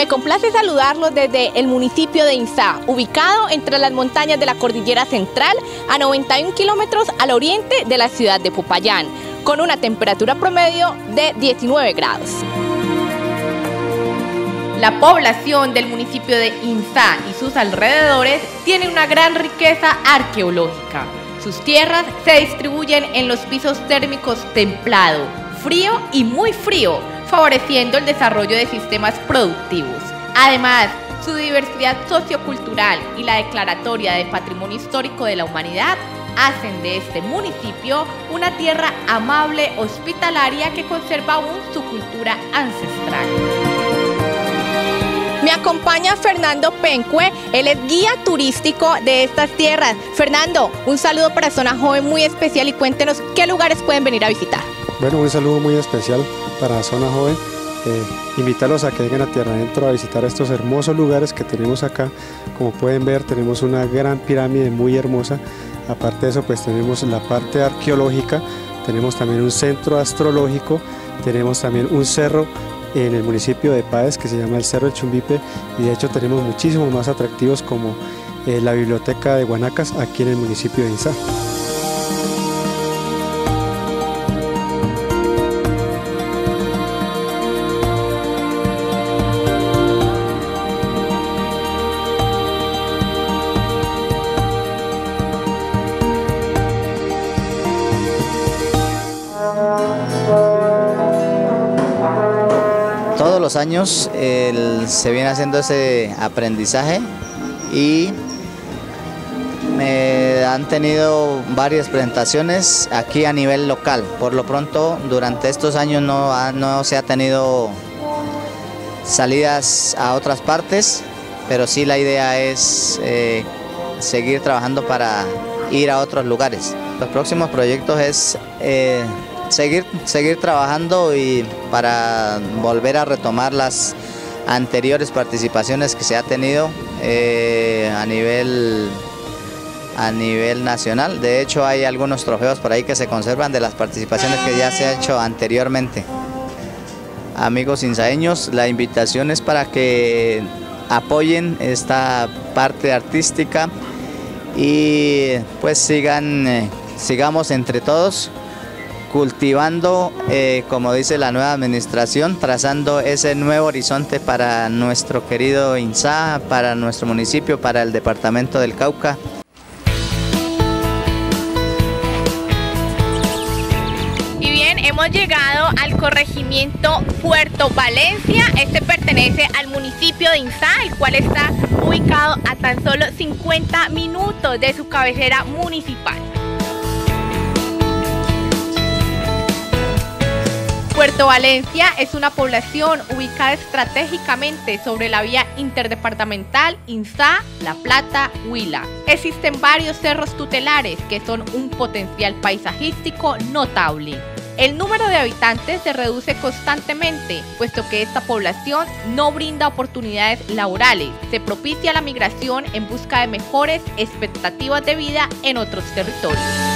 Me complace saludarlos desde el municipio de Inzá, ubicado entre las montañas de la Cordillera Central a 91 kilómetros al oriente de la ciudad de Popayán, con una temperatura promedio de 19 grados. La población del municipio de Inzá y sus alrededores tiene una gran riqueza arqueológica. Sus tierras se distribuyen en los pisos térmicos templado, frío y muy frío, favoreciendo el desarrollo de sistemas productivos. Además, su diversidad sociocultural y la declaratoria de Patrimonio Histórico de la Humanidad hacen de este municipio una tierra amable, hospitalaria que conserva aún su cultura ancestral. Me acompaña Fernando Pencue, él es guía turístico de estas tierras. Fernando, un saludo para Zona Joven muy especial y cuéntenos qué lugares pueden venir a visitar. Bueno, un saludo muy especial para Zona Joven. Eh, invitarlos a que vengan a Tierra Adentro a visitar estos hermosos lugares que tenemos acá. Como pueden ver, tenemos una gran pirámide muy hermosa. Aparte de eso, pues tenemos la parte arqueológica, tenemos también un centro astrológico, tenemos también un cerro en el municipio de Páez que se llama el Cerro del Chumbipe y de hecho tenemos muchísimos más atractivos como eh, la biblioteca de Guanacas aquí en el municipio de Inzá. Los años se viene haciendo ese aprendizaje y me han tenido varias presentaciones aquí a nivel local. Por lo pronto, durante estos años no, no se ha tenido salidas a otras partes, pero sí la idea es eh, seguir trabajando para ir a otros lugares. Los próximos proyectos es eh, seguir, seguir trabajando y para volver a retomar las anteriores participaciones que se ha tenido eh, a nivel a nivel nacional. De hecho, hay algunos trofeos por ahí que se conservan de las participaciones que ya se ha hecho anteriormente. Amigos insaeños, la invitación es para que apoyen esta parte artística y pues sigan, eh, sigamos entre todos cultivando, eh, como dice la nueva administración, trazando ese nuevo horizonte para nuestro querido INSA, para nuestro municipio, para el departamento del Cauca. Y bien, hemos llegado al corregimiento Puerto Valencia. Este pertenece al municipio de Inzá, el cual está ubicado a tan solo 50 minutos de su cabecera municipal. Valencia es una población ubicada estratégicamente sobre la vía interdepartamental Inzá, La Plata, Huila. Existen varios cerros tutelares que son un potencial paisajístico notable. El número de habitantes se reduce constantemente, puesto que esta población no brinda oportunidades laborales. Se propicia la migración en busca de mejores expectativas de vida en otros territorios.